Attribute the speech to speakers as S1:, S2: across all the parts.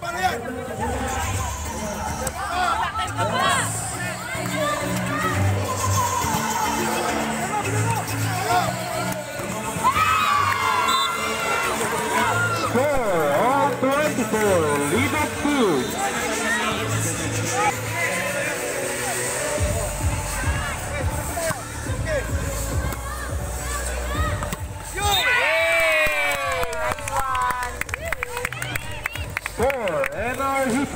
S1: Score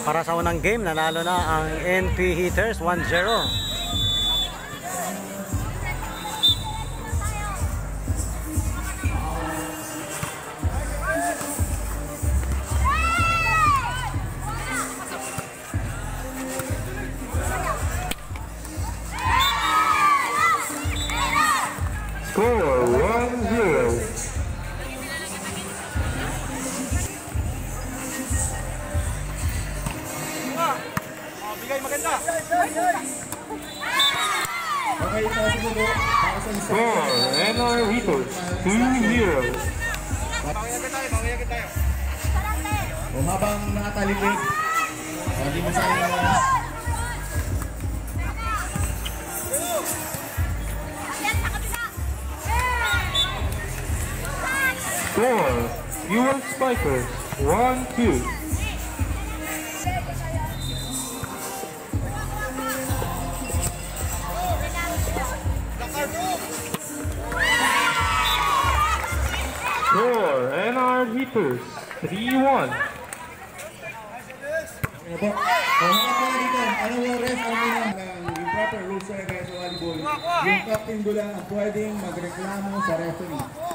S2: Para sa unang game, nanalo na ang NP Heaters 1-0.
S3: four.
S1: You are spikers.
S3: One, two. Four NR hitters. Three, one. Rules ang pwedeng magreklamo sa referee.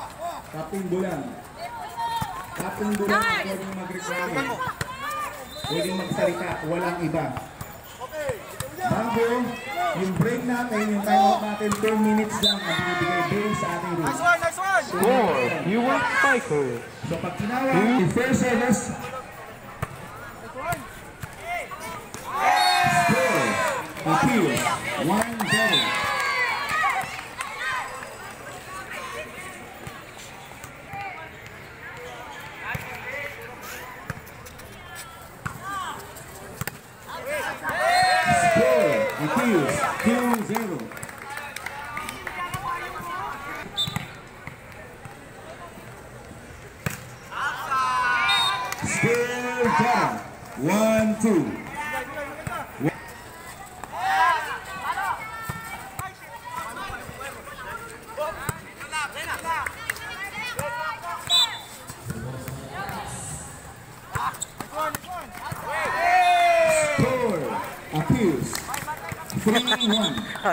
S3: Captain bulan. Captain bulan ang pwedeng magreklamo. Pwedeng magsalita, walang iba. Bago, yung break natin, yung timeout natin, 2 minutes lang ang binibigay based sa ating rules.
S1: Score Fuel Spikers
S3: So pag tinawag, yung first service, score, appeal, 1-0.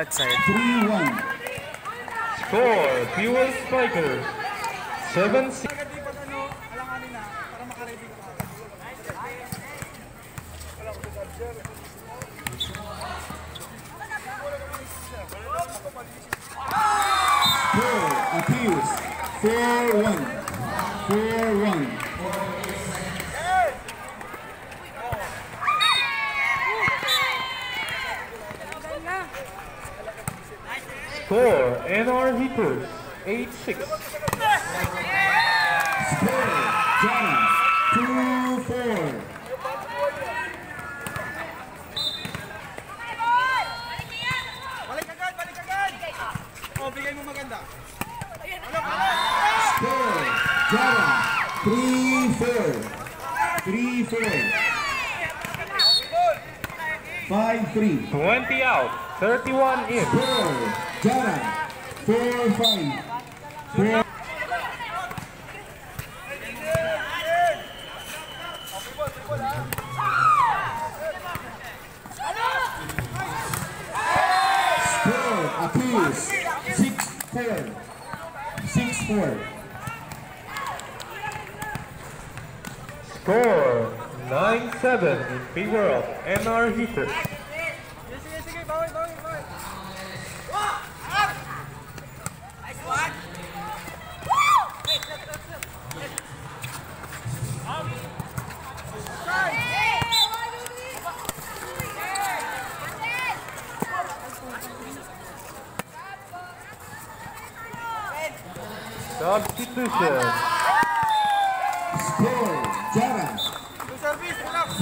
S2: outside.
S3: 3-1.
S1: Score, Pure Spikers,
S3: 7 six.
S1: Score nine seven in favor of
S4: MR Heater.
S1: Substitution.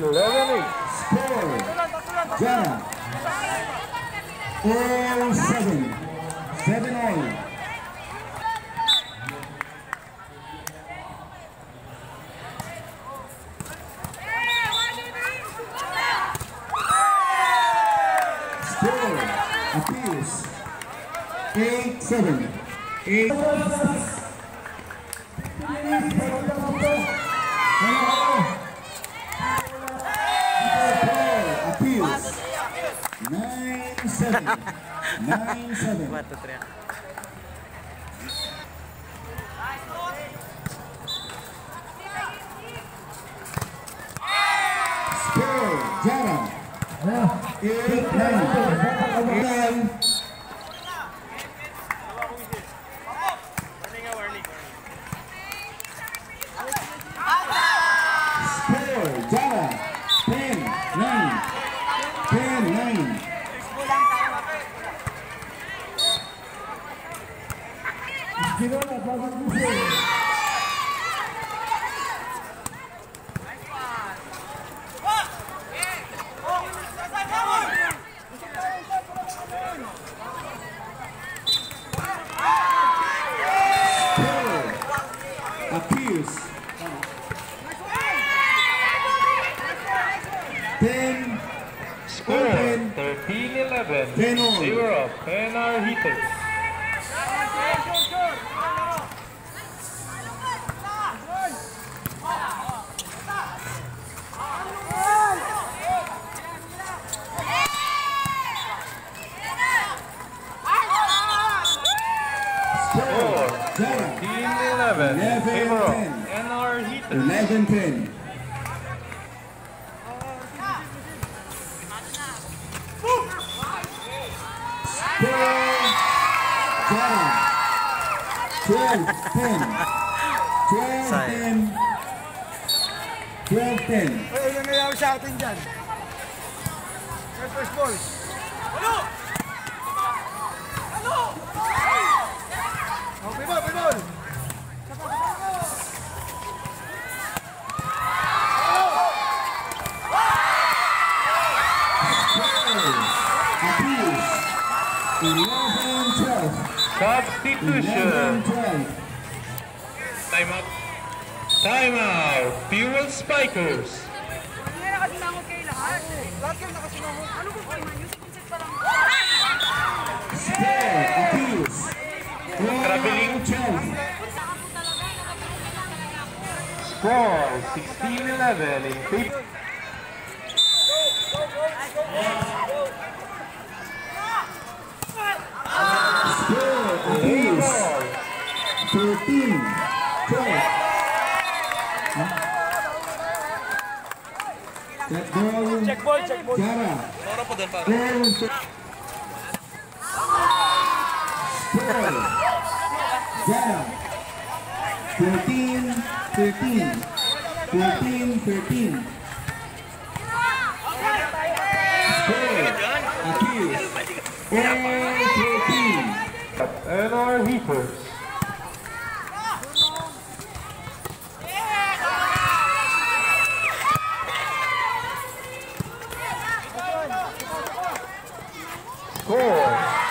S3: 11
S4: 8.
S3: Score.
S1: Ghana. 4
S3: 7. 7 all. Score appears 8 7. 8 Nine seven.
S2: One, two, three.
S3: Score, Jara. Eight nine. Nine. 11 10. Twelve, ten. Twelve, ten. Twelve, ten. Uy, uy, uy,
S1: Substitution.
S3: Time out.
S1: Time out. Fuel spikers.
S3: Score appeals.
S1: Traveling Score 16-11 in 15.
S3: two. Check
S1: ball.
S4: Check ball, check ball.
S3: Jara. Ten. Score. Jara. 13, 13. 13, 13. Score. Akius. And 13.
S1: And our heapers.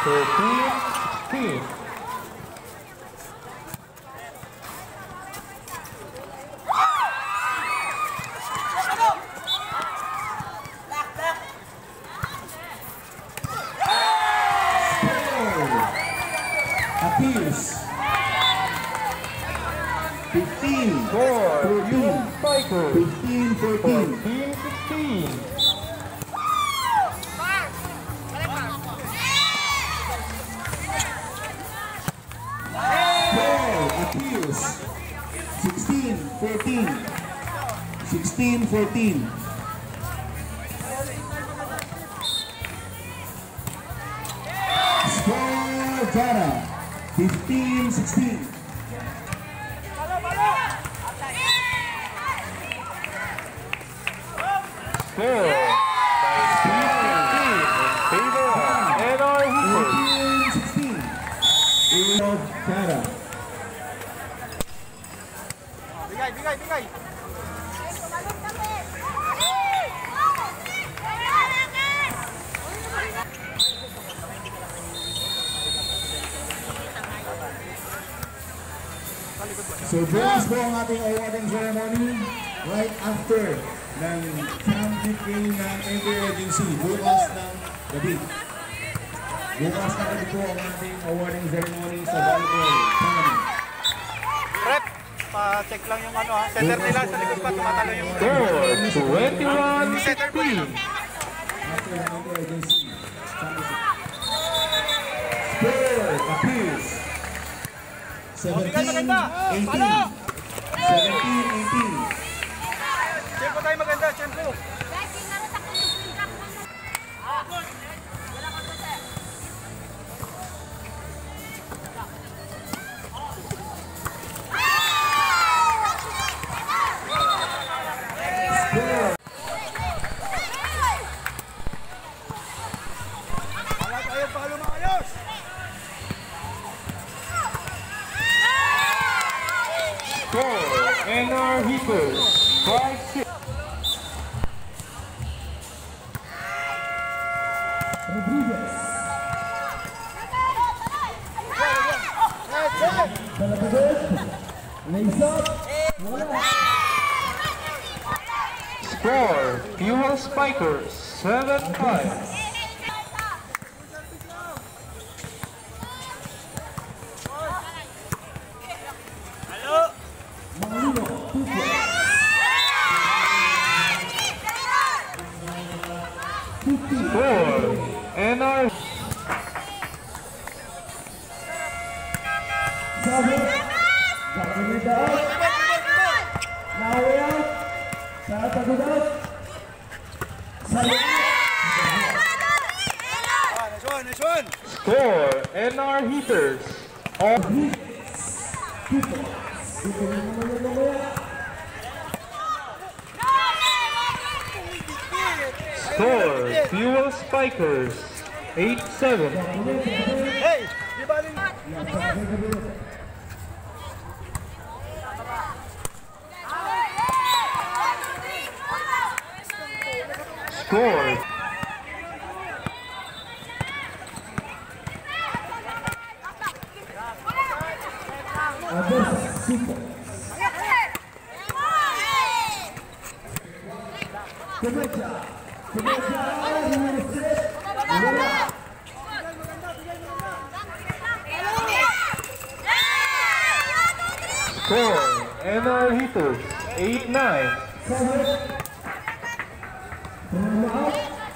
S1: Foi
S3: aqui. 15-14.
S1: Score
S3: Jara,
S4: 15-16.
S3: So bukas po ang ating awarding ceremony right after ng game ng every agency bukas ng gabi. Bukas na gabi po ang ating awarding ceremony sa volleyball tournament.
S4: Rep, pa-check lang yung ano ha. Center nila sa likod pa, tumatalo yung...
S1: Score, 21,
S4: Center po yun.
S1: 16.
S3: After ng every agency championship. Score appears.
S4: Oh, bigay
S3: 17,
S4: maganda.
S3: 18.
S4: Palo!
S3: 17, 18.
S4: Tempo tayo maganda, tempo.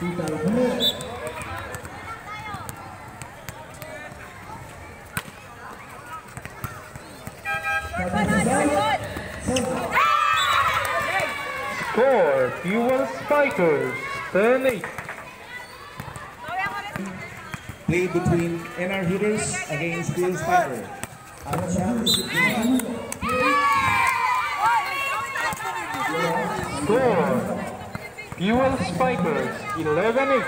S1: Score, Fuel Spikers. 10, 8.
S3: Play between NR Hitters against. Ang championship.
S1: Score, Fuel Spikers. 11 nih.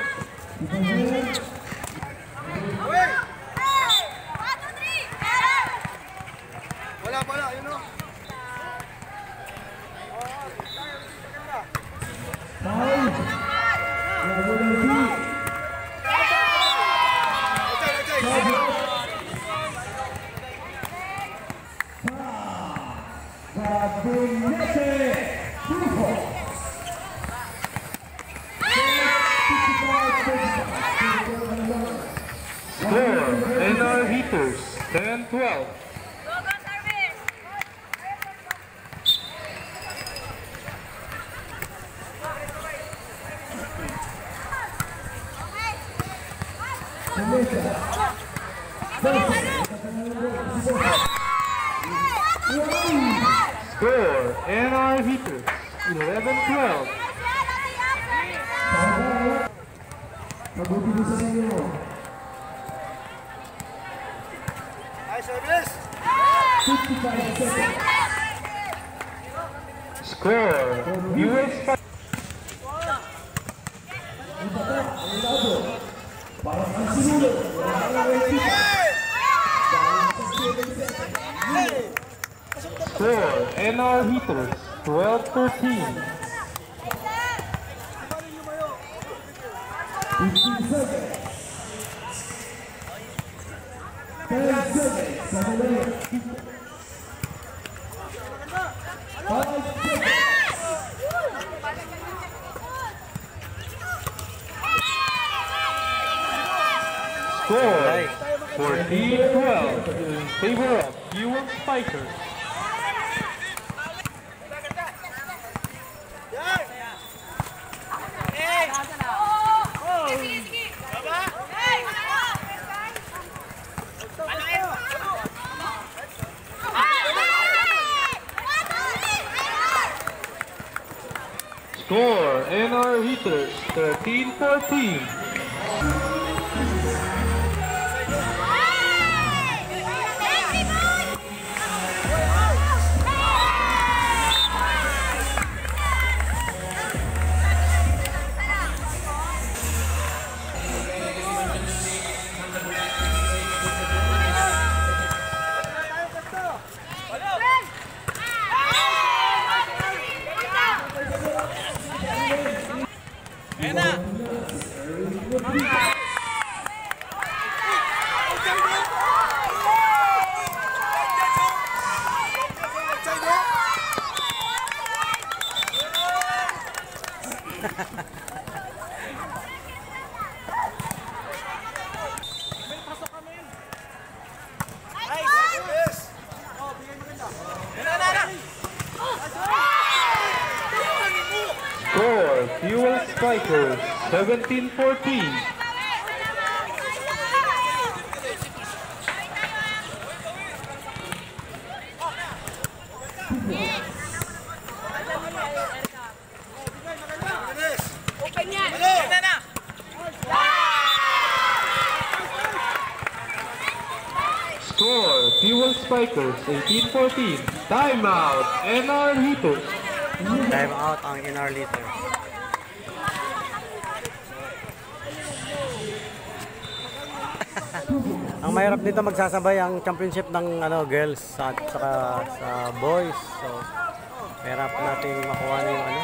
S1: 18-14. Timeout, NR
S2: Lito. Timeout ang NR Lito. ang mahirap dito magsasabay ang championship ng ano girls at saka sa boys. So mahirap nating makuha ng ano.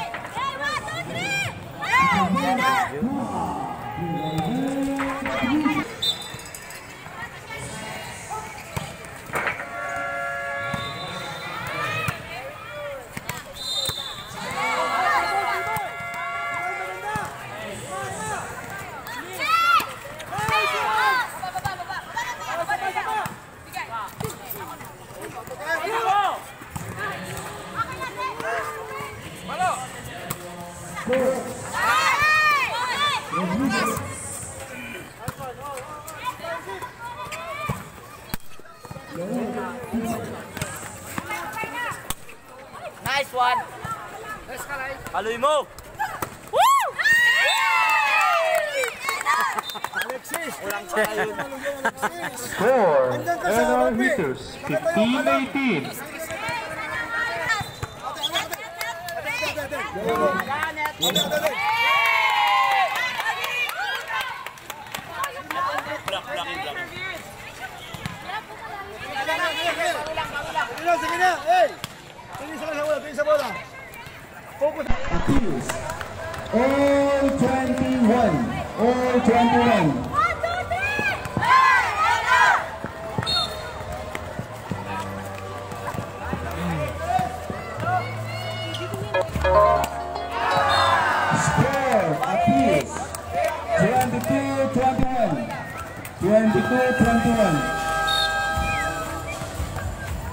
S3: Tuhan.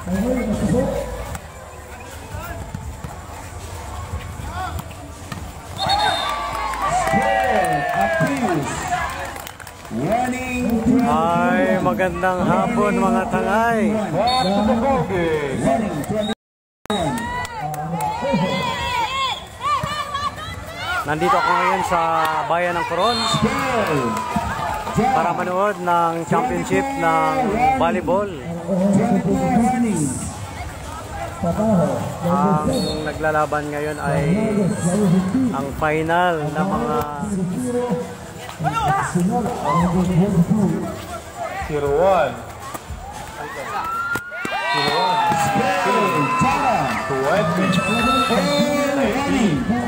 S3: Ayo,
S2: Hai, magandang hapon mga tangay. Nandito ako ngayon sa bayan ng Coron. Para manood ng championship ng volleyball.
S3: 24 running.
S2: Ang naglalaban ngayon ay ang final na mga
S1: Zero one. Zero one.
S3: Tara.
S1: Twenty.
S3: Running.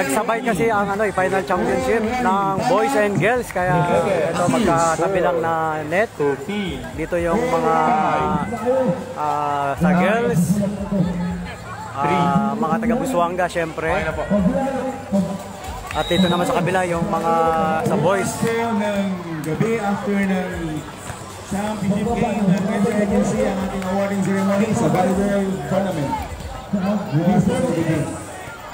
S2: Nagsabay kasi ang ano, eh, final championship ng boys and girls kaya ito magkatabi lang na net. Dito yung mga ah, sa girls ah, mga taga Busuanga syempre.
S1: Na.
S2: At dito naman sa kabila yung mga sa boys.
S3: Gabi after ng championship game ng Agency ang ating awarding ceremony sa volleyball tournament. Bukas po sa.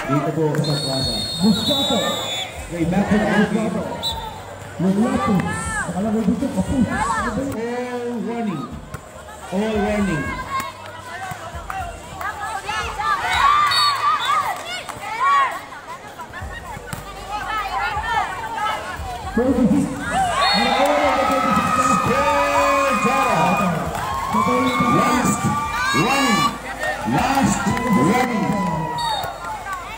S3: Dito plaza.
S2: Gustavo.
S3: Okay, back to the Gustavo. Lulatos. All warning. All warning.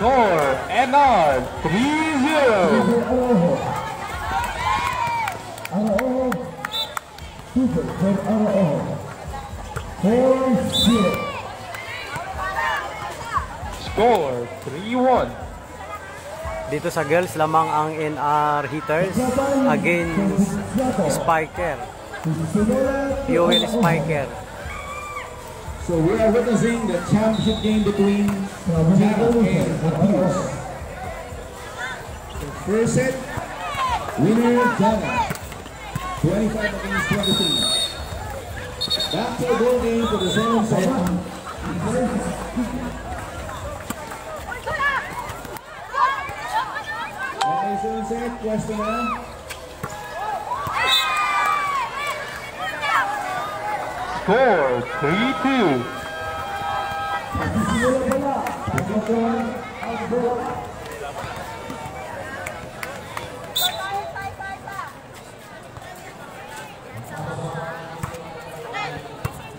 S1: Score. Three zero. Score. Three one.
S2: Dito sa girls lamang ang NR hitters against Spiker. Fuel Spiker.
S3: So we are witnessing the championship game between Tara and Abuse. The first set, winner Tara. 25 against 23. Back to the goal game for the second set. Set, question.
S1: Score. Three two.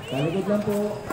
S3: Talikod lang po.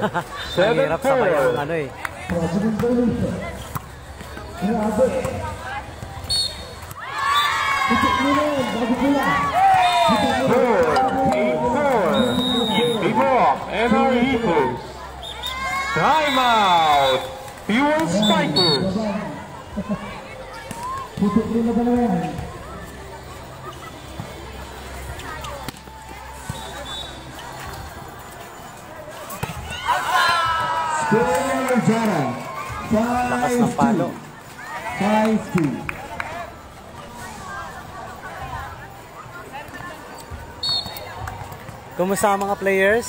S2: Mahirap sa
S1: kaya
S2: ano eh.
S1: Third, eight, four. Ibok and our Timeout. Fuel
S3: Spikers.
S2: Lakas ng palo.
S3: 5-2.
S2: Kumusta ang mga players?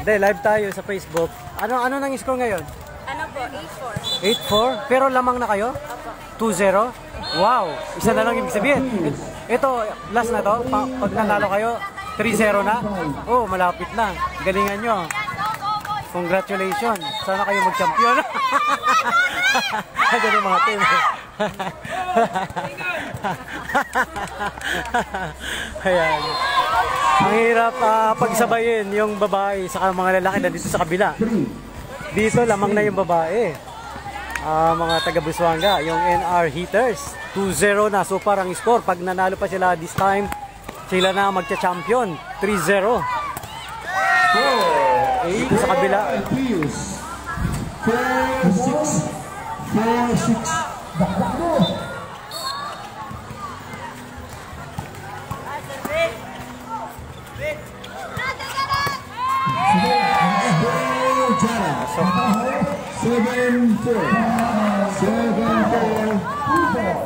S2: Hindi, live tayo sa Facebook. Ano ano nang score ngayon?
S5: Ano po? 8-4.
S2: 8-4? Pero lamang na kayo? 2-0? Wow! Isa na lang ibig sabihin. Ito, last na to. Pa- pag nanalo kayo, 3-0 na. Oh, malapit na. Galingan nyo. Congratulations. Sana kayo mag-champion. Ganun yung mga team. Ayan. Ang hirap ah, pagsabayin yung babae sa mga lalaki na dito sa kabila. Dito lamang na yung babae. Ah, mga taga Busuanga, yung NR Heaters. 2-0 na so far ang score. Pag nanalo pa sila this time, sila na magcha-champion. 3-0. Dito sa kabila.
S3: four six four six dak dak mo Seven four, seven four, two four.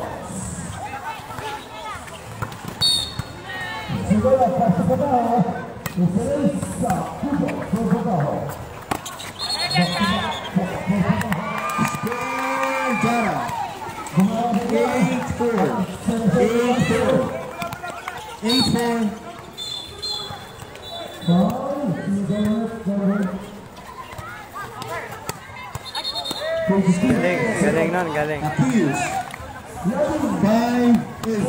S3: Segunda parte do carro, o Felipe, tudo, tudo carro. Four. Eight four. Eight four.
S2: Galing, galing nun, galing.
S3: Five eight.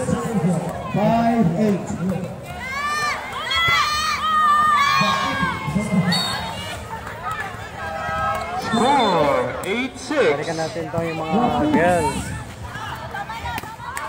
S3: Five eight.
S1: Score eight six.
S2: Balikan natin to mga girls.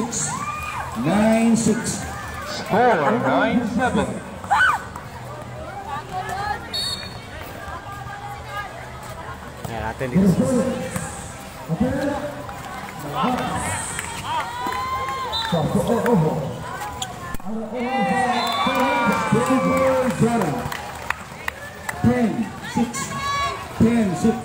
S3: six.
S1: Nine six.
S3: Score nine
S1: seven.
S2: Ayan natin dito.
S3: Jana. Ten six. Ten six.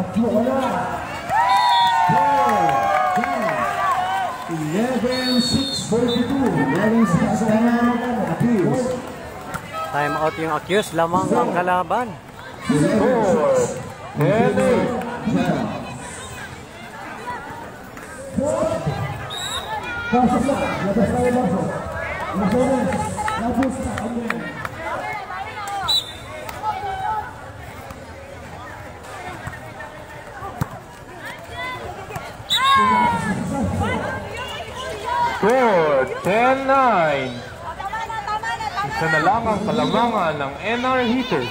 S3: Tatlo ka
S4: na. 11-6-42.
S3: Time out yung accused. Lamang ang kalaban.
S1: Score.
S4: Henry. Pasok na. Labas na yung laso. Laso na. Labas na.
S1: Score 10-9. Isa na lang ang kalamangan ng NR Heaters.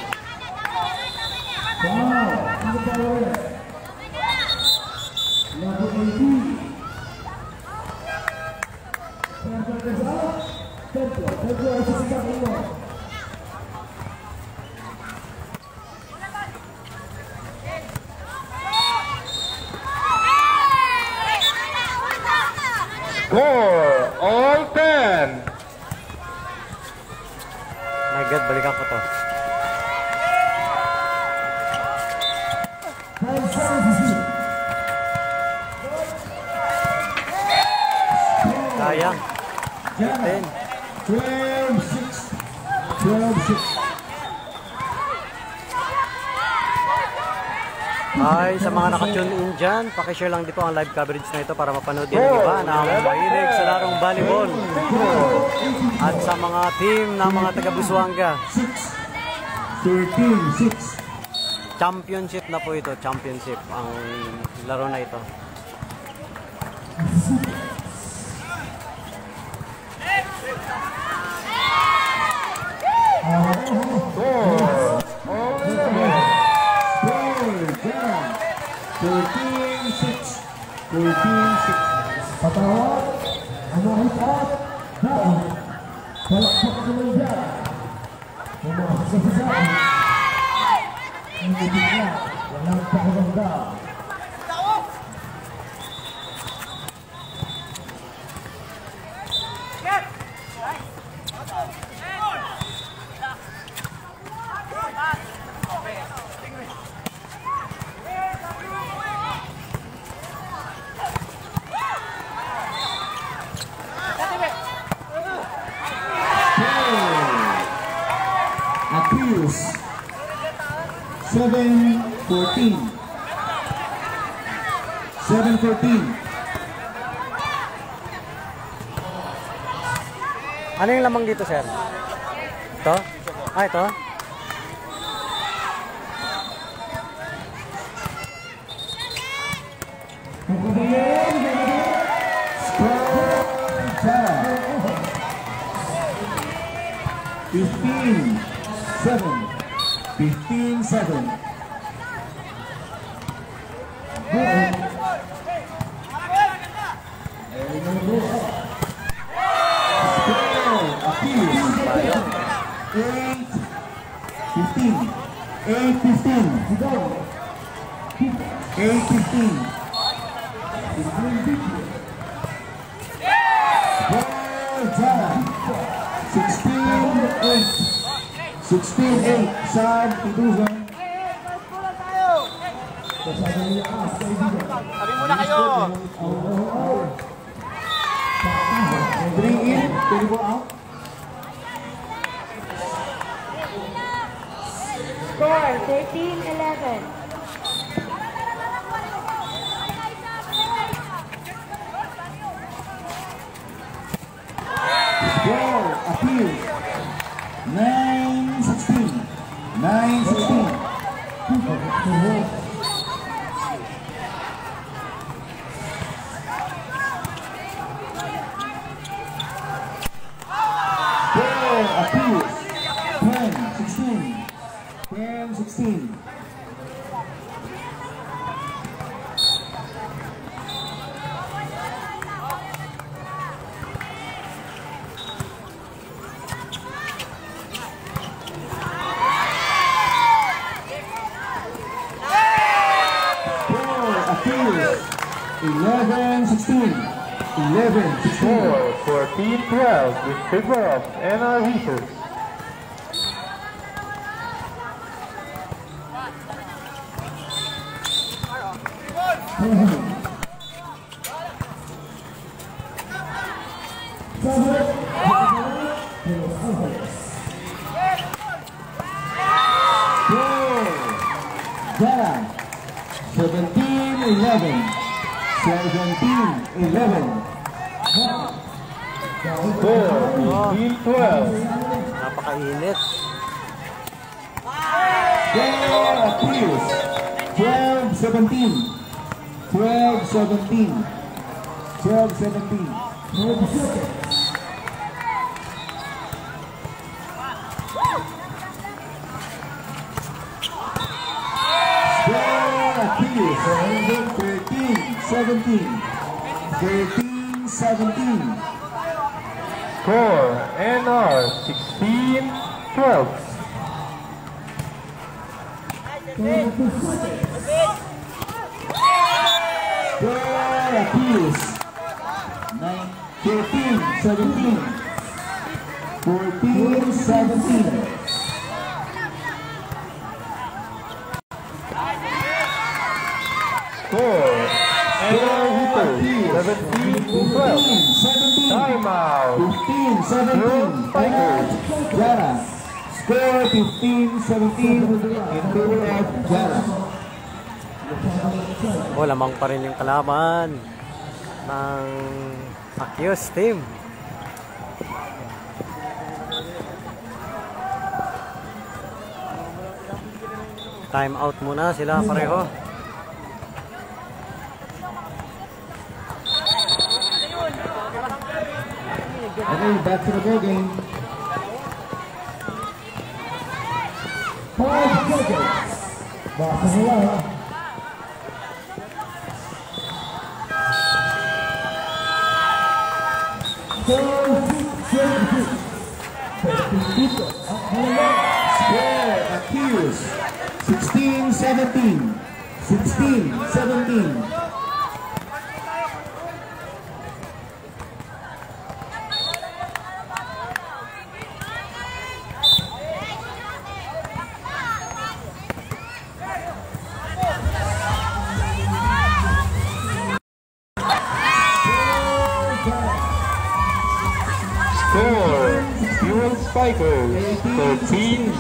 S4: Wow. Jam. 12-6. 12-6.
S3: Ay, sa mga nakatune in dyan, pakishare lang dito ang live coverage na ito para mapanood din ng iba na mahilig sa larong volleyball. At sa mga team ng mga taga Busuanga,
S4: 13-6.
S3: championship na po ito, championship ang laro na ito.
S4: 14-6. 14-6. Patawad. Ano ang ipat? Daon. Palakpak dyan. Sa sasaan. Bigla. Walang pakaganda.
S3: Dito, sir? Ito? Ah, ito? 17, 11.
S1: 4, 15, 12.
S2: Napakainit.
S3: There appears 12, 17. 12, 17. 12, 17. 12, 17. 13, 17. 13, 17.
S1: Score NR 16-12.
S3: Score appeals. 9, 13, 17. 14, 17. 17.
S1: Tigers.
S3: Jara. Score 15, 17 in favor of Jara.
S2: O, lamang pa rin yung kalaban ng Akios team. Time out muna sila pareho.
S3: Eddie back to the ball game. Five tickets.
S1: Barcelona. Pepito at Halawa.
S3: Square 16-17.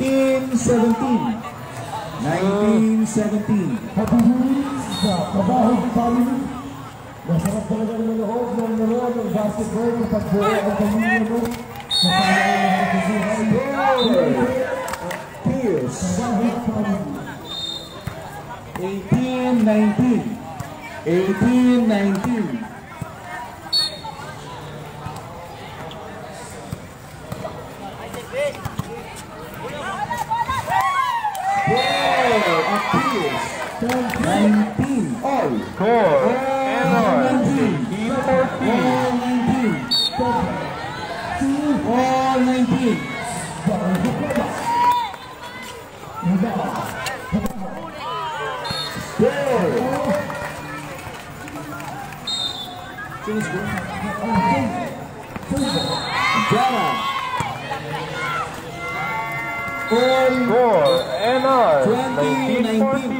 S3: 19, 17. 19, 17.
S6: sa Kabahog Family. Masarap talaga ng manood ng manood ng basketball ng pagbuo ang pamilya mo. Masaya ang nakasuhay.
S3: Pierce.
S6: Kabahog Family.
S3: 18, 19. 19. All. Four. All
S1: 19. Team 14.
S3: All 19. Stop. Two. All 19. Four. All
S1: four
S3: and
S1: all
S3: 20,
S1: 19,
S3: 19.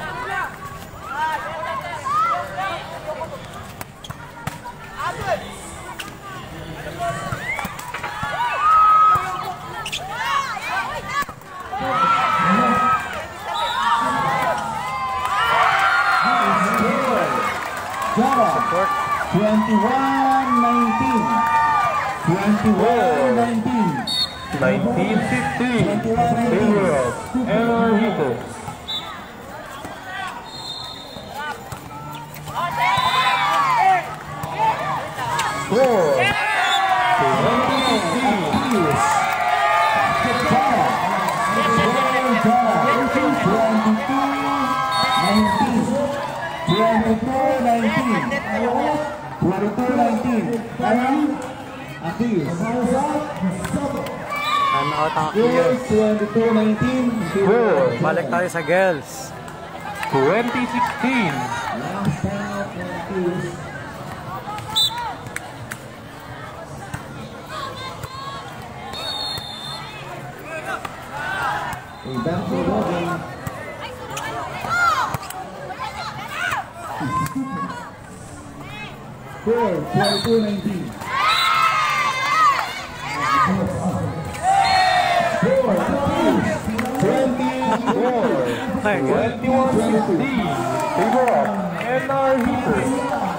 S3: 21-19. 21-19.
S1: 19-15.
S3: 42-19. Alam? Akius.
S2: Time out ang
S3: Akius. 22-19. Cool.
S2: Balik tayo sa girls.
S1: 2016.
S3: Last time out for 2019. Twenty-four, twenty-one, twenty-two. People,
S1: NR
S3: Heaters.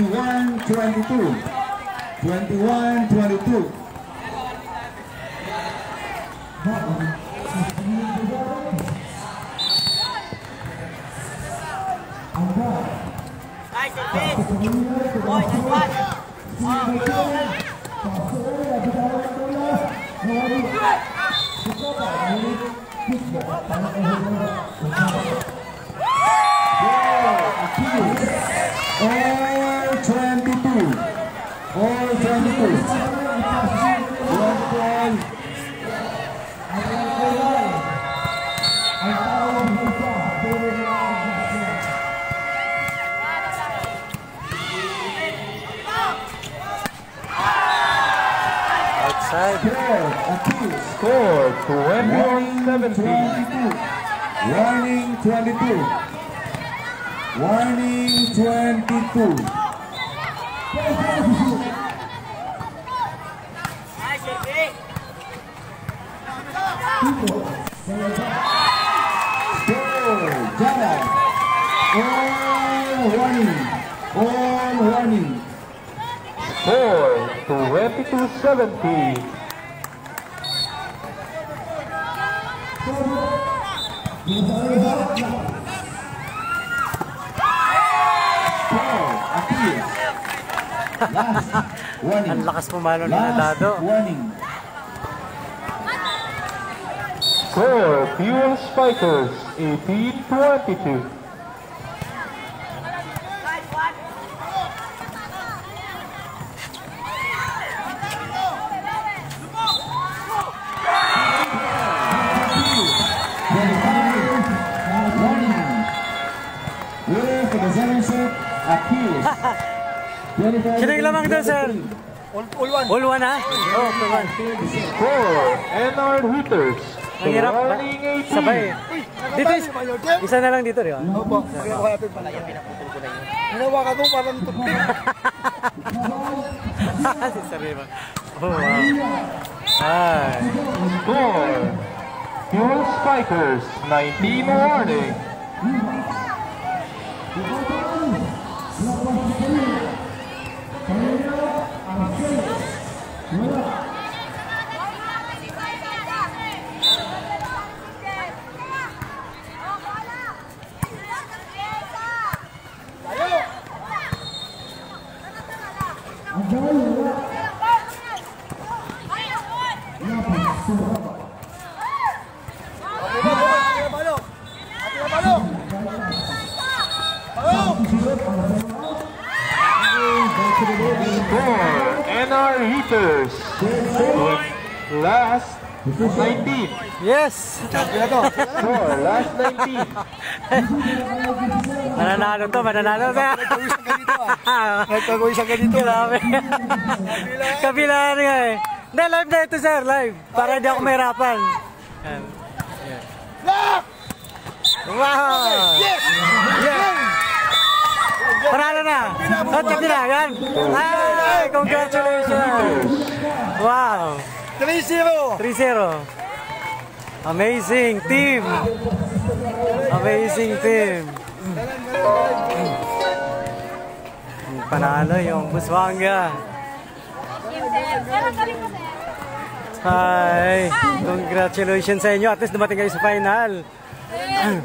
S1: 21
S3: 22 21 22 right. Score 21-17. 22. Warning 22. Warning
S1: 22. 17.
S3: Last
S2: lakas.
S1: Score, Fuel Spikers,
S4: 18-22. One.
S2: All one ha? Oh, all one.
S1: Score NR Heaters.
S2: Ang hirap. ba?
S1: Running 18.
S2: Sabay. Dito, is- isa na lang dito, di ba?
S4: Opo. Kaya ko natin pala yan. Pinaputol ko na yun. Hinawakan ko parang tubig.
S2: si Sarima. Oh, wow. Ay.
S1: Score Fuel Spikers 19 warning.
S4: Palo. Ate Palo.
S1: Score Heaters. Last 19.
S2: Yes!
S1: Score last 19.
S2: Mananalo to, mananalo to.
S4: Nagkagawin siya ganito.
S2: Grabe. Kabilaan nga eh. Hindi, live na ito sir, live. Para hindi ako mahirapan. Yan. Wow!
S4: Yes!
S2: Yes! Panalo na! At check na, yan! Ay, congratulations! Wow!
S4: 3-0.
S2: 3-0. Amazing team! Amazing team! Panalo yung Buswanga. Hi! Congratulations sa inyo. At least dumating kayo sa final. Mm.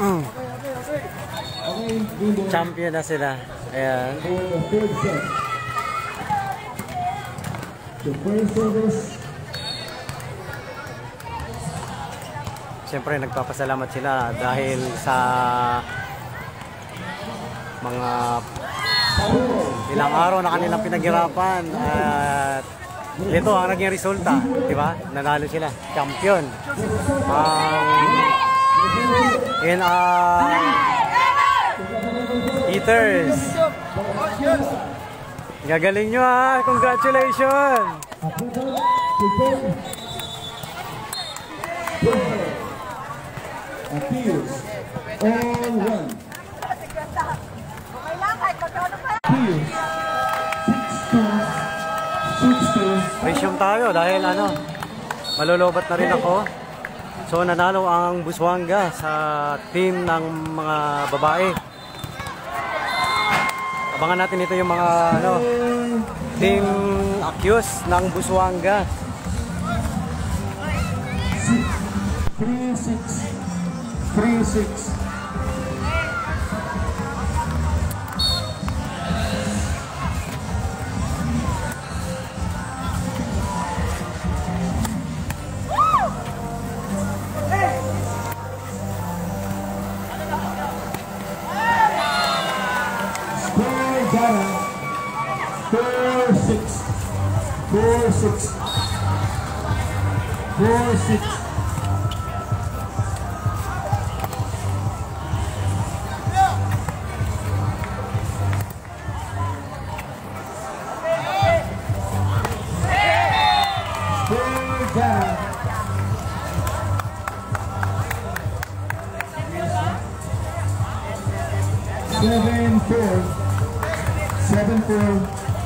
S3: Okay, game ball
S2: Champion na sila. Ayan. Siyempre, nagpapasalamat sila dahil sa mga ilang araw na kanilang pinaghirapan at ito ang naging resulta, di ba? Nanalo sila, champion. Ang in uh, Eaters. Gagaling nyo ha! Congratulations!
S3: appeals. All one. Appeals. Six two. Six two.
S2: Resume tayo dahil ano, malolobat na rin ako. So nanalo ang Buswanga sa team ng mga babae. Abangan natin ito yung mga ano, team accused ng
S3: six. Three six. Six. Four six. Seven four. Seven four.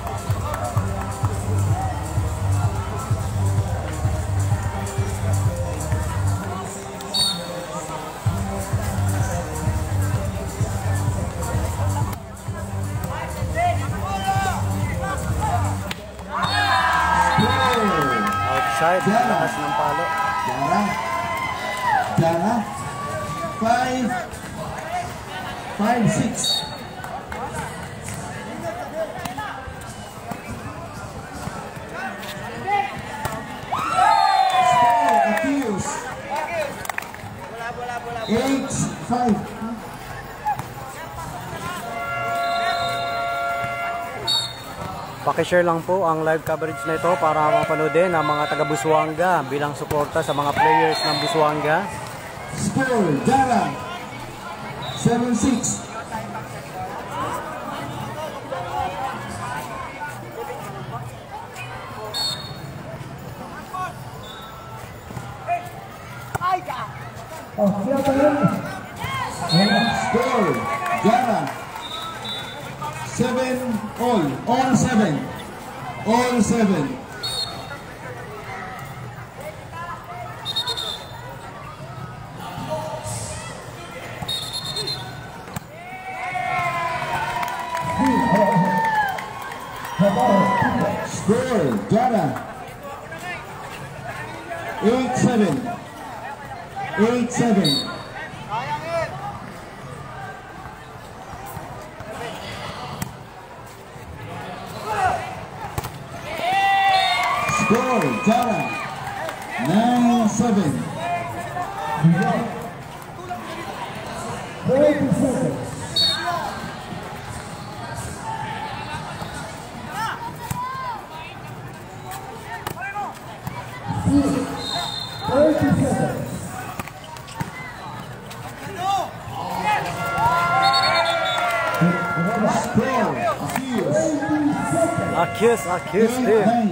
S2: Outside, lakas ng palo.
S3: Jara. Jara. Five. Five, six.
S2: pakishare lang po ang live coverage na ito para mapanood din ang mga taga Busuanga bilang suporta sa mga players ng Busuanga.
S3: Score, Dara, 7-6. Aqui
S2: este.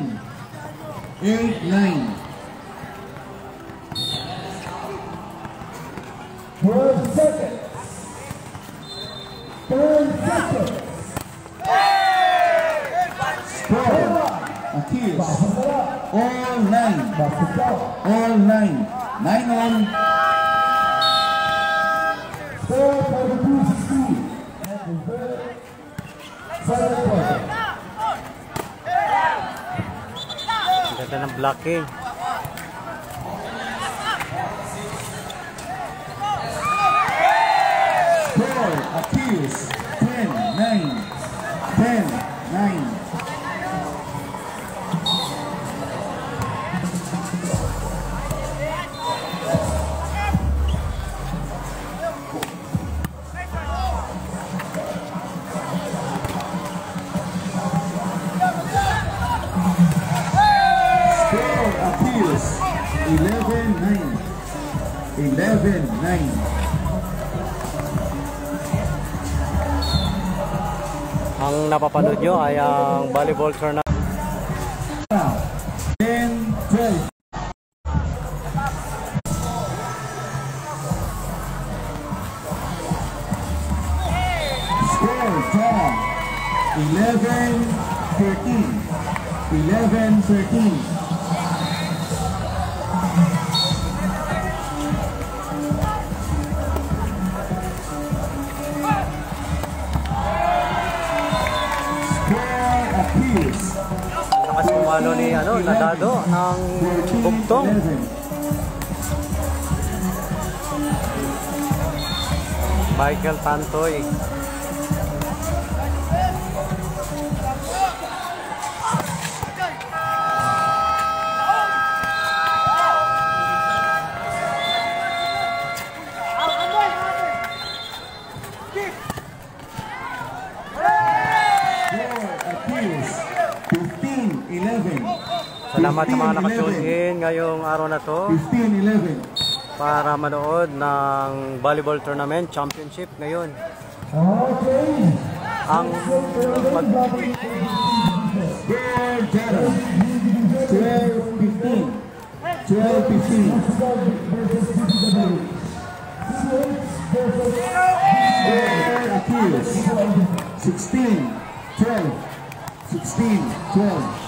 S2: Napapanood nyo ay ang volleyball tournament.
S3: 10, 12. Score, Tara.
S2: Pantoy.
S3: Score appeals. 15, 11.
S2: Salamat sa mga
S3: 15,
S2: nakatune
S3: 11.
S2: in ngayong araw na to
S3: 15, 11.
S2: para manood ng volleyball tournament championship ngayon.
S6: Okay.
S2: Ang mag
S3: Score, Jara. 12, 15. 12, 15. Score appeals. 16, 12. 16, 12.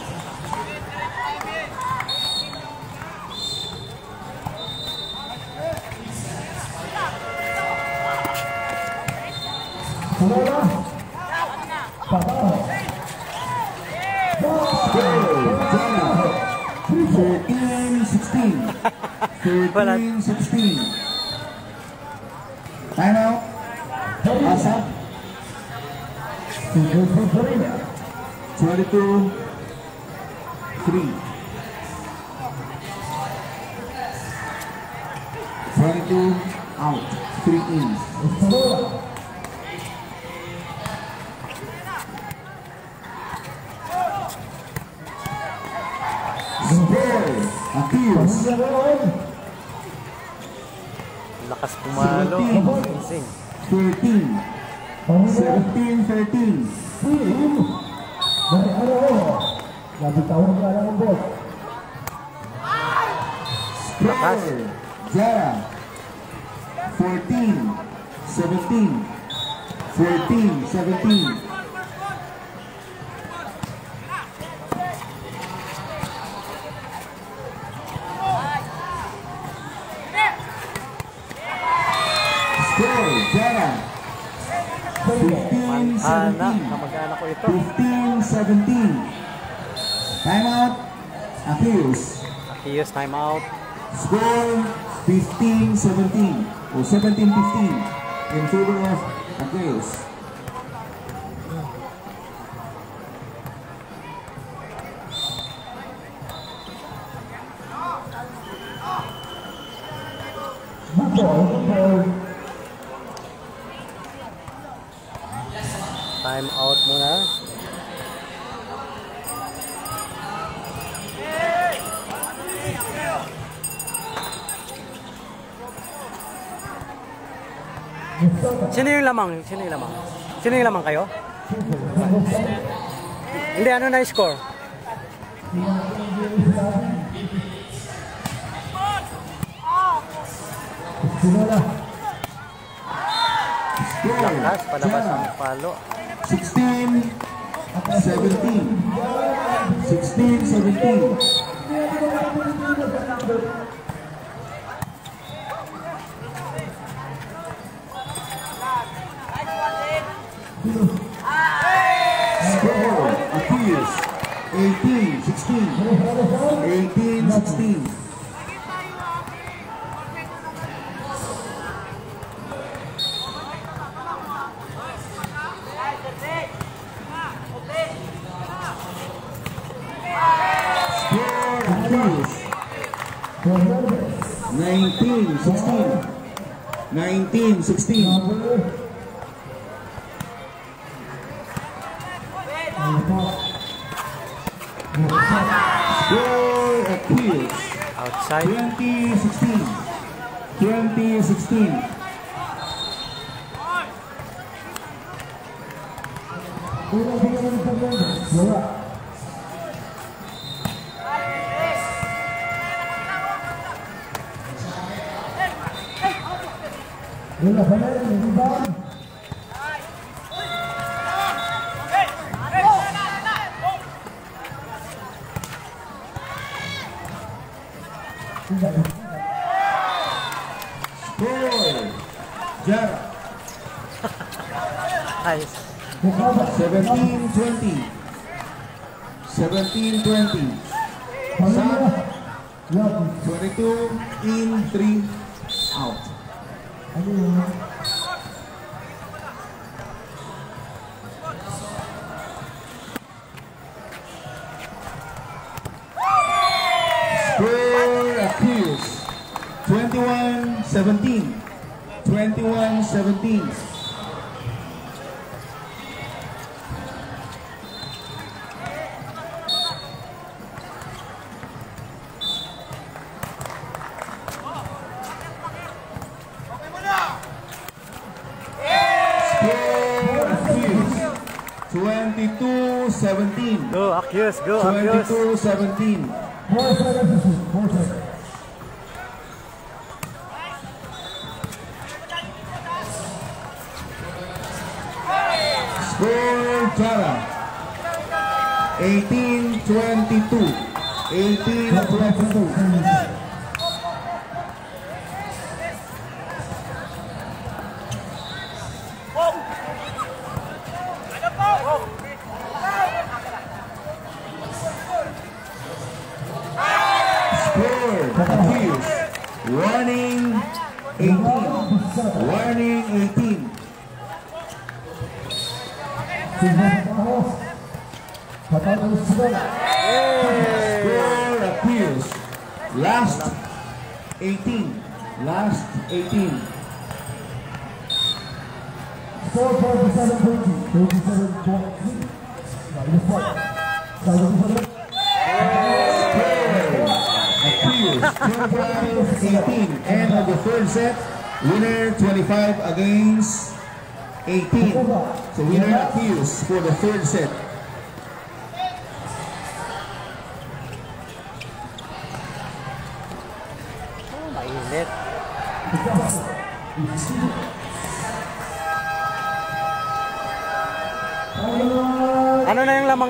S3: balat. 16.
S6: Timeout.
S3: 22. Score. Jara. 14, 17. 14, 17. Score, Jara. 15,
S2: Ana,
S3: 17.
S2: kamag-anak ko ito.
S3: 15, 17. Timeout. Appeals.
S2: Akiyos time out.
S3: Score 15-17 or 17-15 in favor of Aquarius.
S2: Yung lamang? Sino yung lamang? Sino yung lamang kayo? Hindi, ano na score?
S3: Score
S2: Lakas, palabas ang palo.
S3: 16 17 16 17 three.
S2: go, 22-17.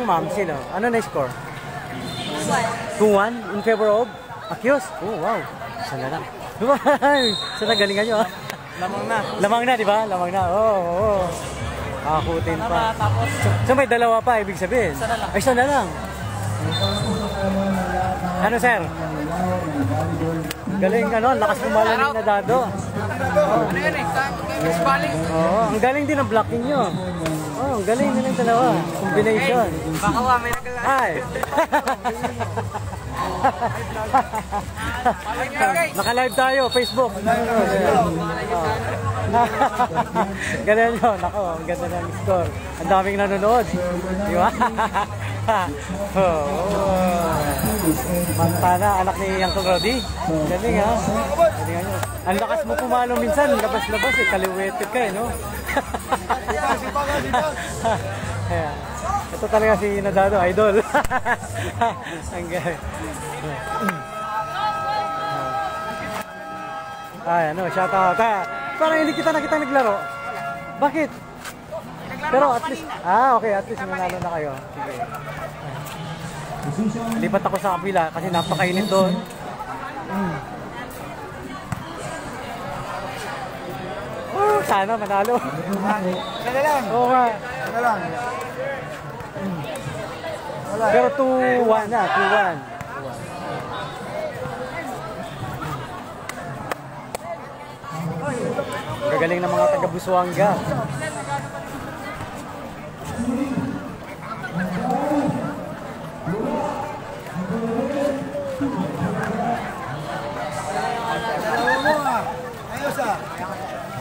S2: Ma'am? Sino? Ano na yung score? 2-1 in favor of Akyos. Oh, wow. Isa na lang. Sa nagalingan nyo, ah.
S4: Lamang na.
S2: Lamang na, di ba? Lamang na. Oo, oh, oo. Oh, Kakutin pa.
S4: Tapos,
S2: So, so may dalawa pa, ibig sabihin?
S4: Isa na lang.
S2: Ay, isa na lang. Ano, sir? Galing, ano, lakas pumala ni Nadado.
S4: ano yan eh? Sa Bali.
S2: Oo, ang galing din ang blocking nyo. Ang galing din ang dalawa. Combination.
S4: Baka wa, may nagala.
S2: Ay! Naka-live tayo, Facebook. Ganun yun. Ako, ang ganda ng score. Ang daming nanonood. Di ba? Oo. Mantana, anak ni Uncle Roddy. Galing ha. Galing nyo. Ang lakas mo pumalo minsan, labas-labas eh. Kaliweted ka eh, no? Ayan. Ito talaga si Nadado, idol. Ang galing. Ay, ano, shout out. Ah, parang hindi kita nakita naglaro. Bakit? Pero at least, ah, okay, at least nanalo na kayo. Sige. Lipat ako sa kapila kasi napakainit doon. Mm. Sana manalo.
S4: Sana lang.
S2: Oo nga.
S4: Sana lang.
S2: Pero 2-1 na, 2-1. Gagaling ng mga taga Busuanga.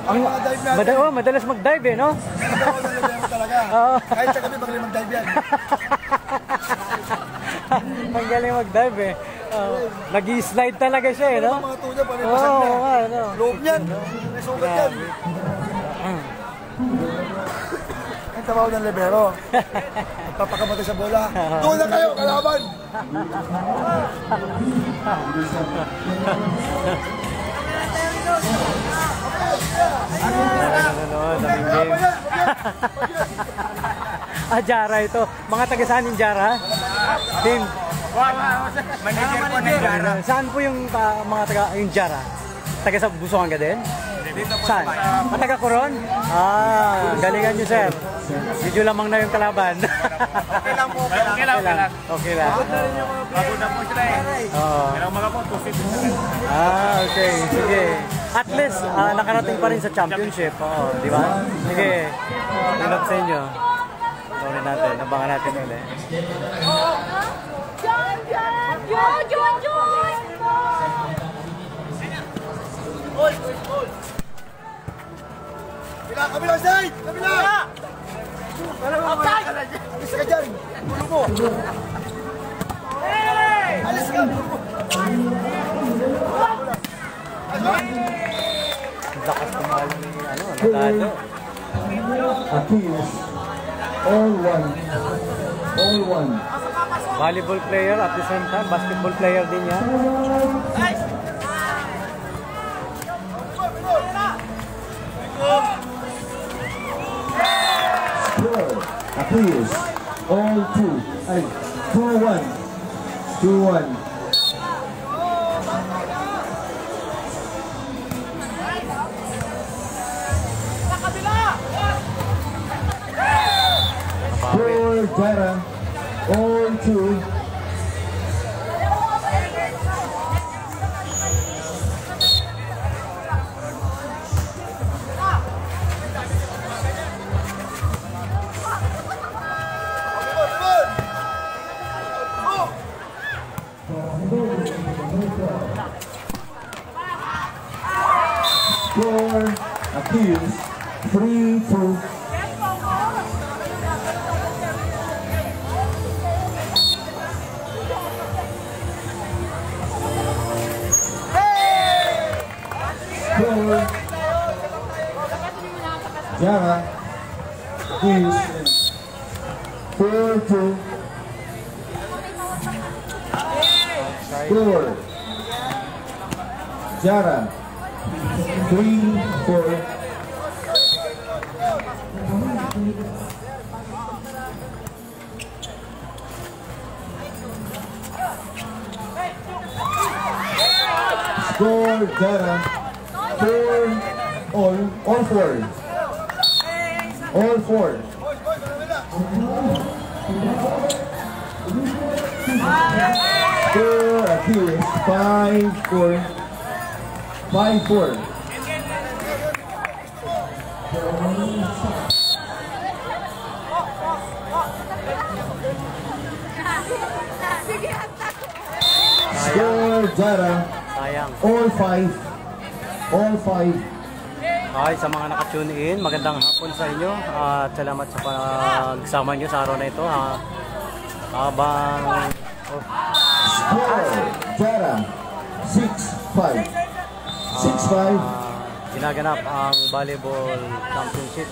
S2: Ang,
S4: mga dive natin.
S2: mada- oh, madalas mag-dive eh, no?
S4: Libero talaga.
S2: Oo.
S4: Kahit sa gabi, magaling mag-dive yan.
S2: Ang galing mag-dive eh. Oh, nag-slide talaga siya eh, no?
S4: Ang mga tunya,
S2: Oo,
S4: panipasan
S2: oh,
S4: niya.
S2: ano.
S4: Loob niyan. May sugat yan. Ang trabaho ng libero. Magpapakamatay sa bola. Doon na kayo, kalaban!
S2: Nanonood, daming game. ah, Jara ito. Mga taga saan yung Jara? Team.
S4: Manager po ng Gara.
S2: Saan po yung ah, mga taga yung Jara? Taga sa Busuanga din? Saan? Ah, taga Coron? Ah, galingan nyo sir. Medyo lamang na yung kalaban.
S4: Okay lang po, okay lang.
S2: okay lang. Okay lang.
S4: Bago na po sila eh.
S2: Oo.
S4: Pero mga po, 250
S2: Ah, okay. Sige. At least, ah, nakarating pa rin sa championship. Oo, di ba? Sige. Tulad sa inyo. Sorry natin. Abangan natin ulit.
S7: John, John! John, John, John!
S4: Kabila, kabila side! Kabila! Outside! Alis ka dyan! Gulo mo! Alis ka! Gulo mo!
S2: Lakas tumalo ni ano, Natalo.
S3: Akius. All one. All one.
S2: Volleyball player at the same time, basketball player din yan.
S3: Score. Akius. All two. Ay, 2-1. 2-1. data all
S2: to magandang hapon sa inyo at salamat sa pagsama nyo sa araw na ito. Ha. Habang oh,
S3: Score. Six five.
S2: ah, ginaganap ang volleyball championship.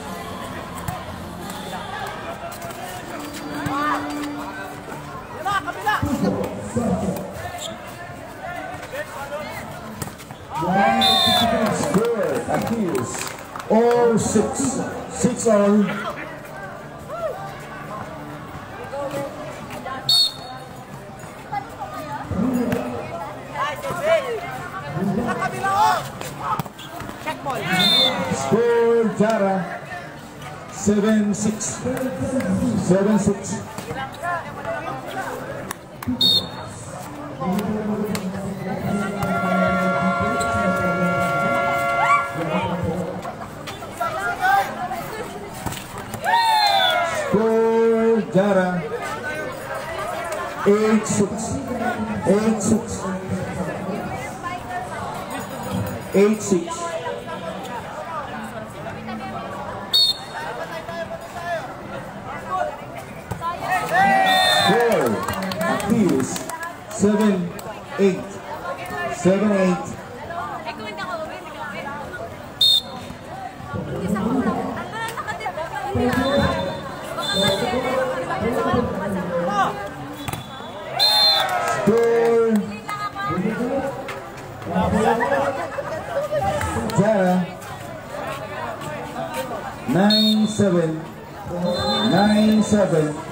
S3: Score Achilles. All six. Six all. Score Jara. Seven six. Seven six. continues.
S4: Seven, eight. Seven, eight. Score. Zara. Nine, seven. Nine, seven.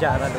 S3: जा रहा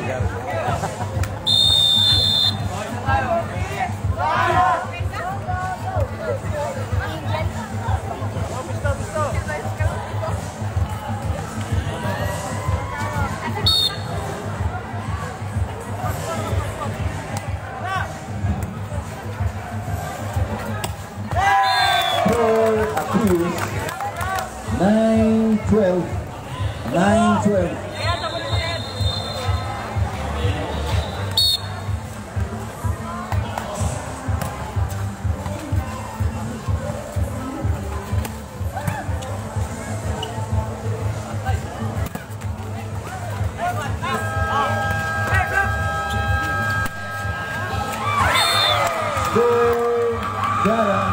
S4: Sir Jara,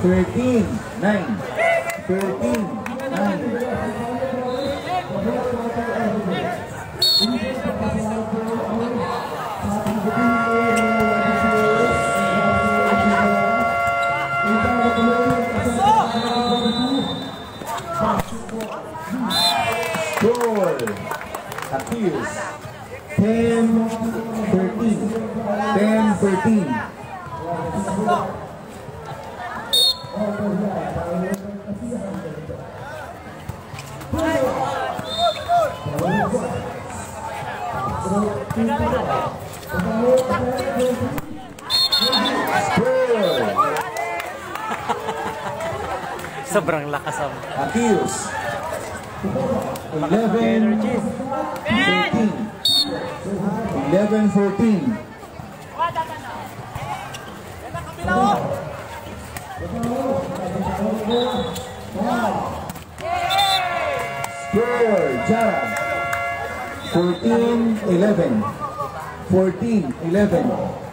S4: 13, 9. 13, 9.
S2: Sobrang lakas ang...
S4: Appeals. 11, 14. 11, 14. Score, 14, 11. 14, 11.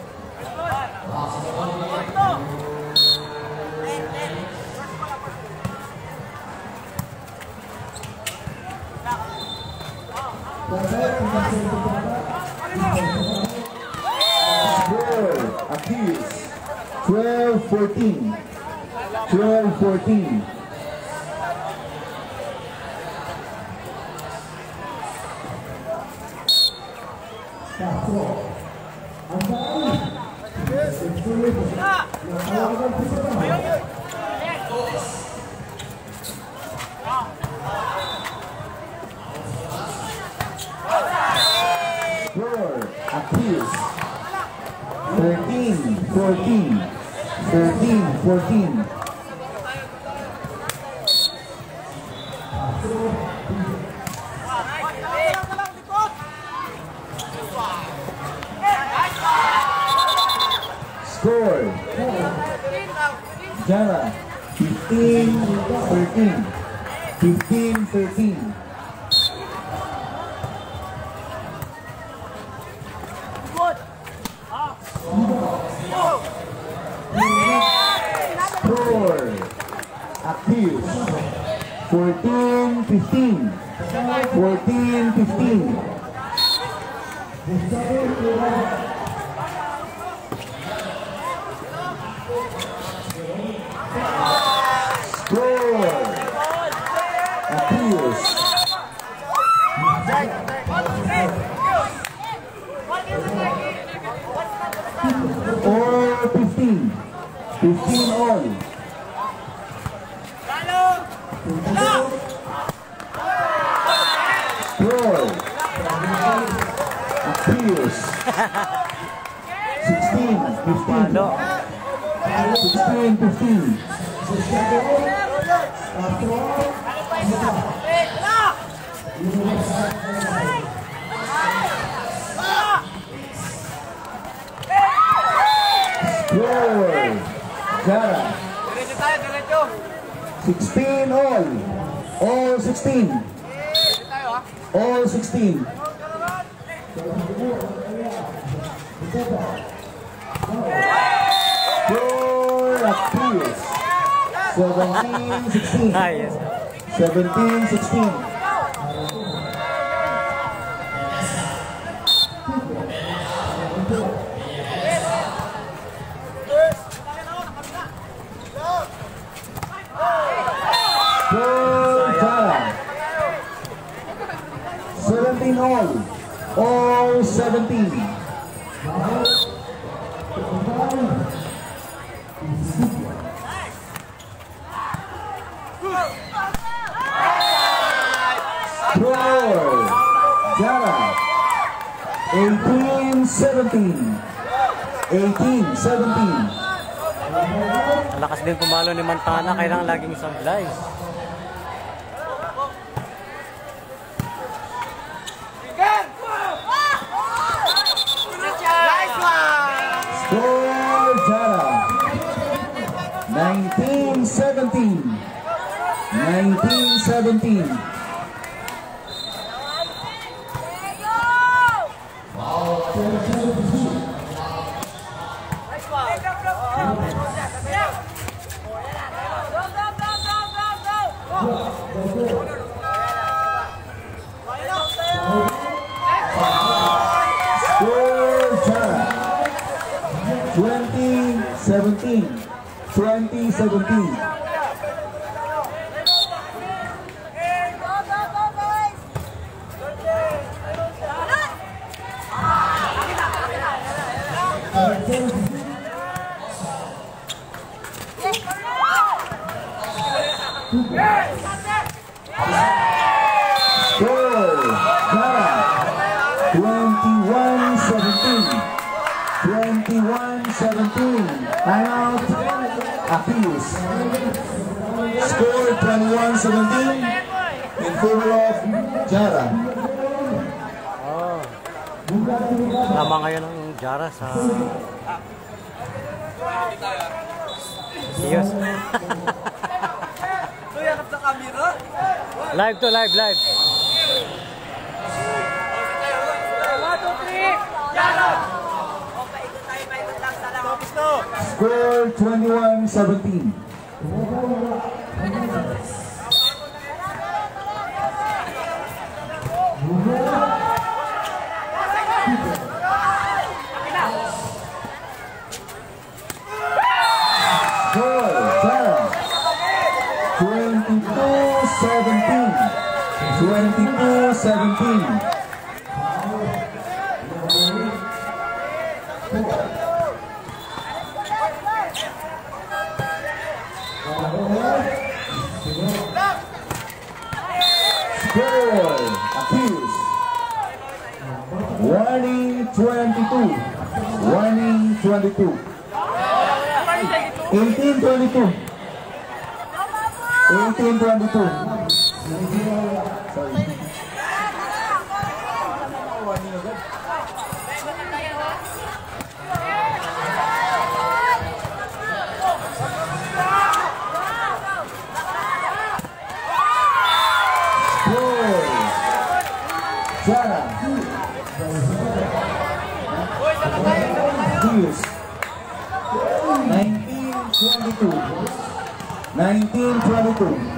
S3: 15 all. Troy. Appears. 16, 15. 16, 15. After all, 16 all. All 16. All 16. Score appeals. 17, 16.
S2: Ayos.
S3: 17, 16.
S2: Kailangan laging sablay. Live to live, live.
S3: Score 2117. Score Jara. 2217. 2217. Score. Warning 22. Warning 22. 18-22. 18-22. 1922.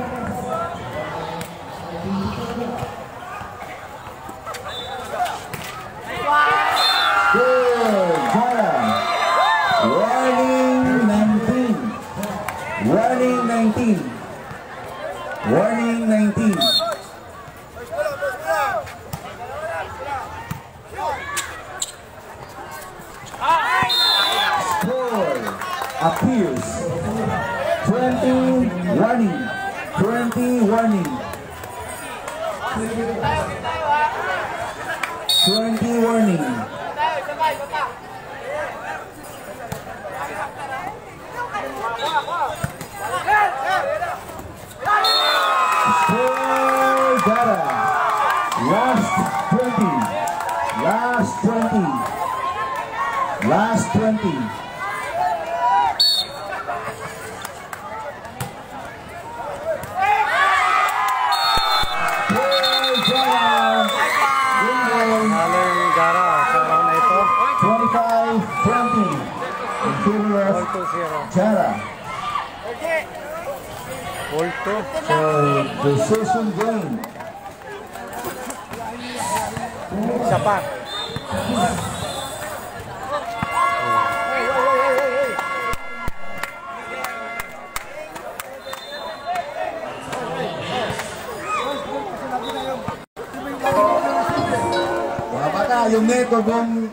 S4: Yung
S3: net, huwag mong,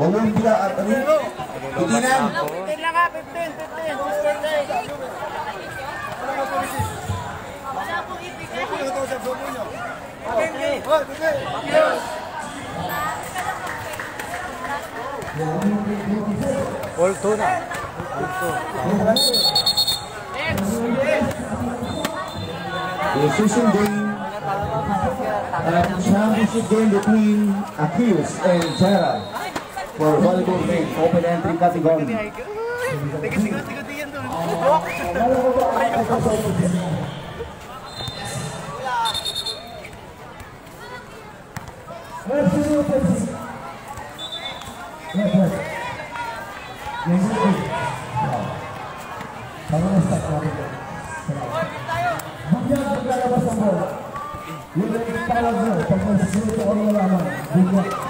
S3: huwag mong bila at ano yun? Titinan.
S4: All 2 na. All 2.
S3: Decision And champions should game between Akius and Jera for volleyball men, open entry category.
S4: Let's. mas'uliyatni olgan amaldor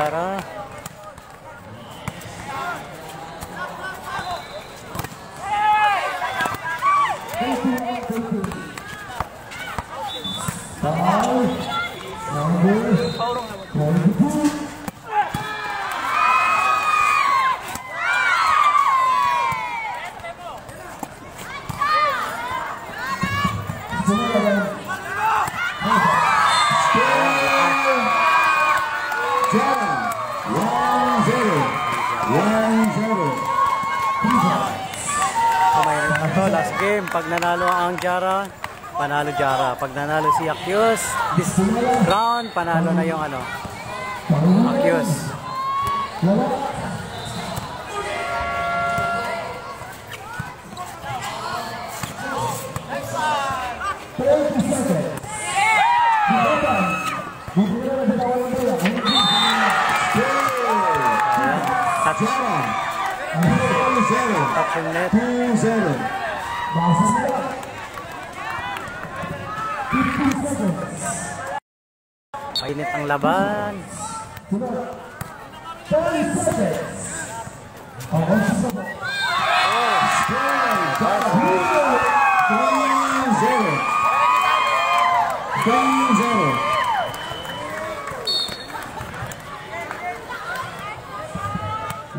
S4: ग्यारह si Akyus, this round, panalo na yung ano, Akyus. Touch,
S3: Jara, 2-0.
S4: touch yung net.
S3: 2-0.
S4: Init ang laban.
S8: Game
S4: zero.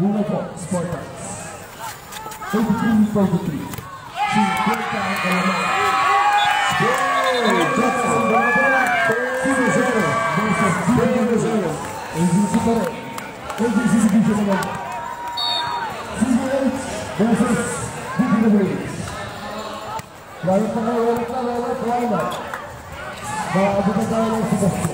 S9: Uno po, Spartans. 83-43. Si
S3: Gorka Alamang. Score! それ。
S4: ぜひても。
S3: る、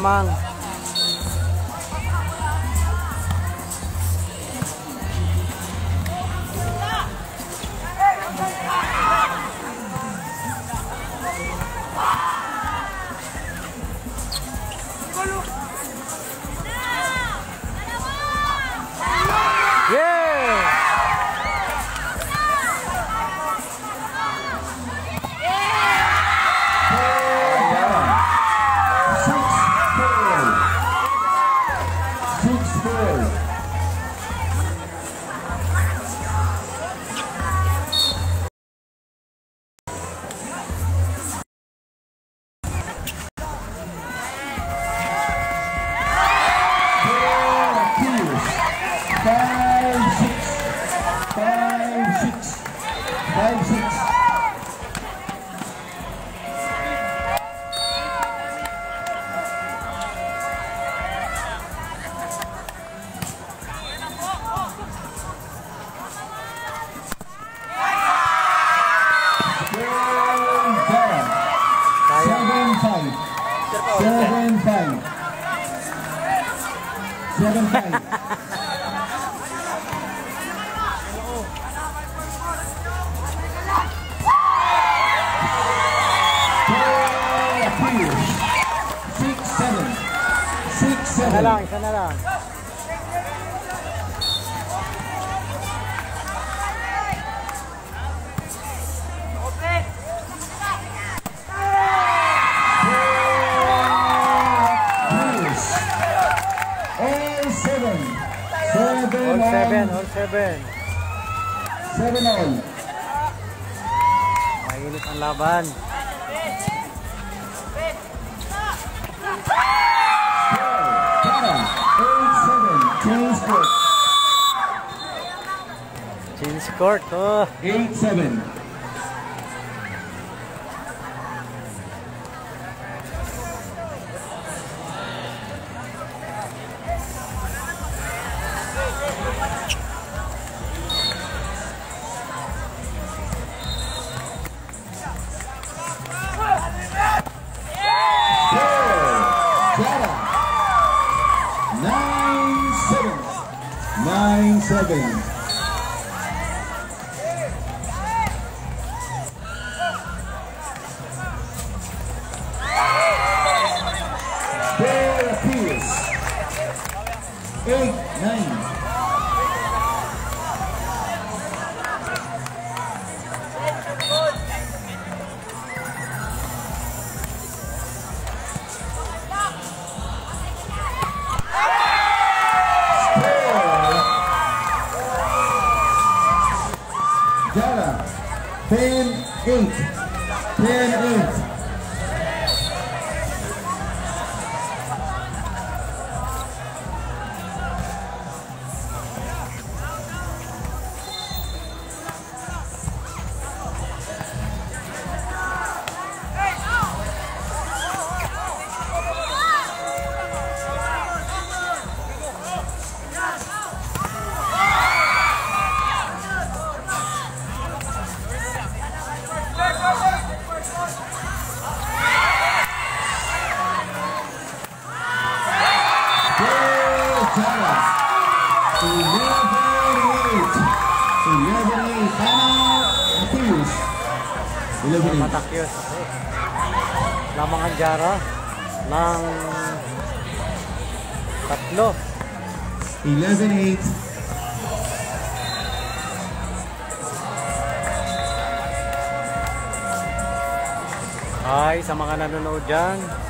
S3: lamang. Matakyos. Lamang ang Jara ng tatlo.
S2: 11 8.
S3: Hi sa mga nanonood dyan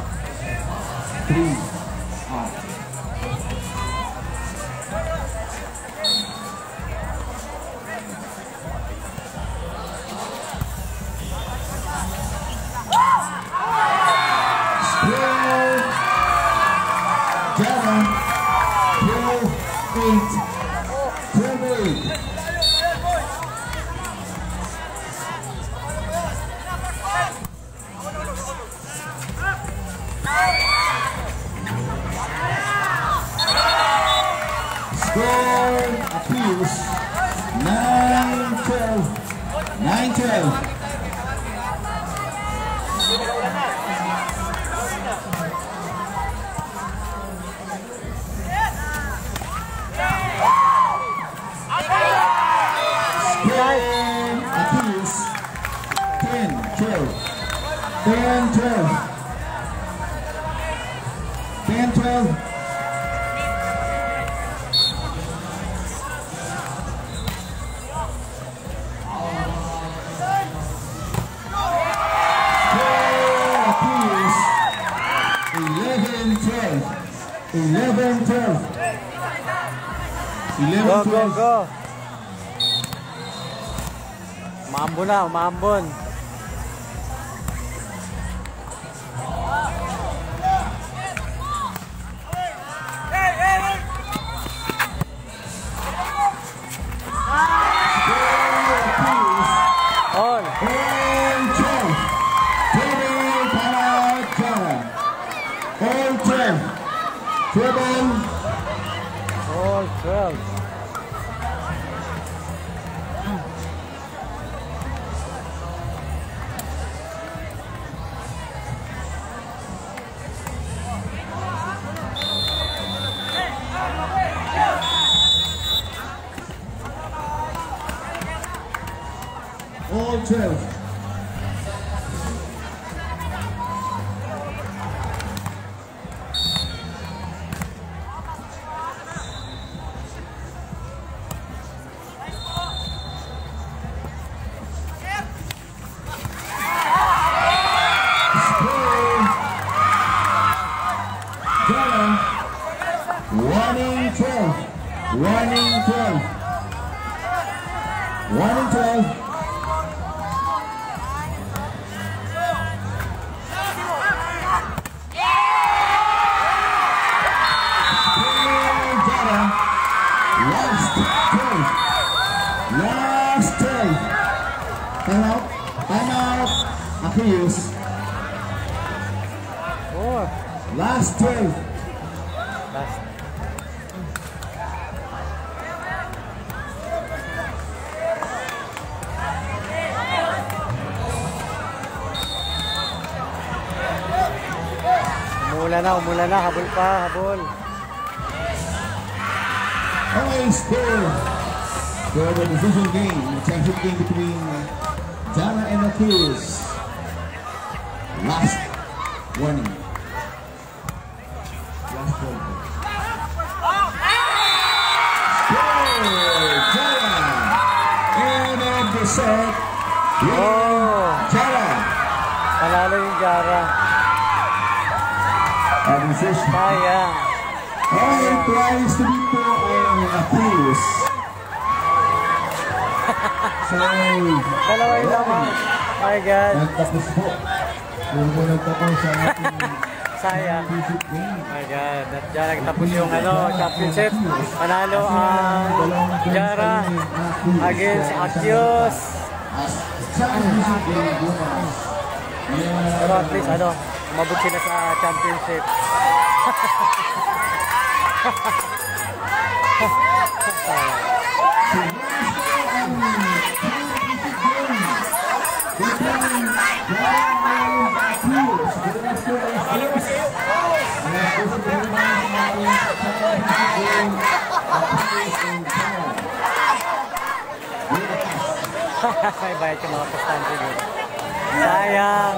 S3: na, umambon. all
S2: 12. बोल।
S3: Nagtapos po. Puro po nagtapos sa ating
S2: Sayang. My God. At dyan nagtapos yung ano, championship. Panalo ang Jara against
S3: bukas.
S2: Pero at least ano, umabot sila sa championship. May bayad yung mga pastante doon. Sayang.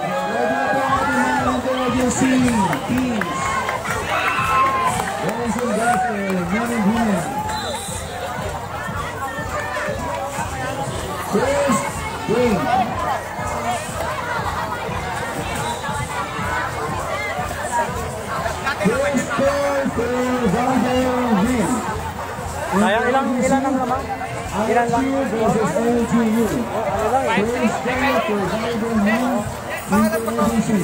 S3: First
S2: Kaya ilang ilan ang naman? Ilan lang?
S3: Five, six, seven.
S2: Pangalan pa to.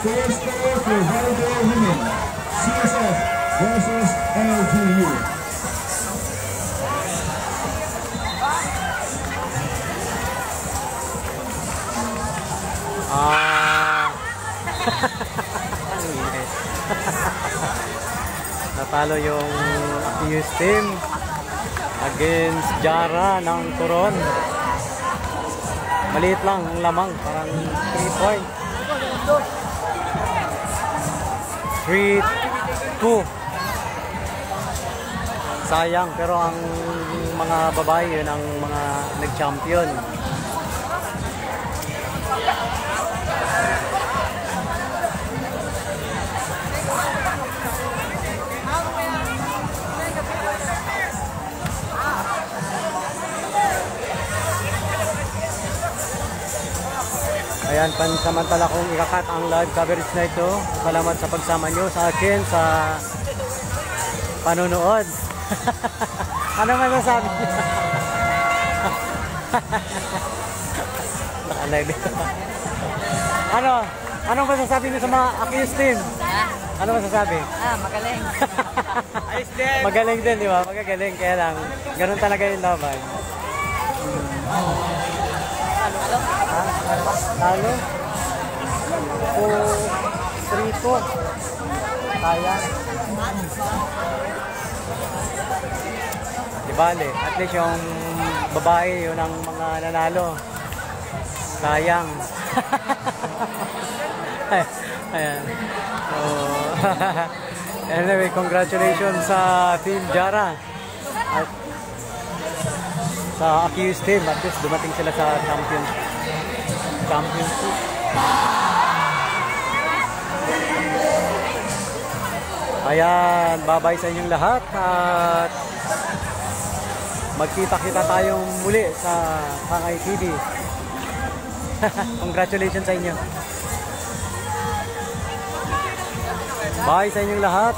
S3: First score for Zandu Lemon. CSF versus LGU.
S2: Natalo yung Accused team against Jara ng Turon. Maliit lang ang lamang, parang 3 point. 3-2. Sayang, pero ang mga babae yun ang mga nag-champion. Ayan, pansamantala kong ikakat ang live coverage na ito. Salamat sa pagsama nyo sa akin sa panonood. ano man masasabi niyo? Nakalive ito. ano? Anong masasabi niyo sa mga accused team? Ano masasabi?
S5: Ah, magaling.
S2: Magaling din, di ba? Magagaling. Kaya lang, ganun talaga yung laban. Talo? 4 3 po. Sayang. Di bale, at least yung babae, yun ang mga nanalo. Sayang. Ayan. So, anyway, congratulations sa Team Jara. At sa accused team, at least dumating sila sa champion championship. Ayan, babay sa inyong lahat at magkita-kita tayong muli sa Hangay TV. Congratulations sa inyo. Bye sa inyong lahat.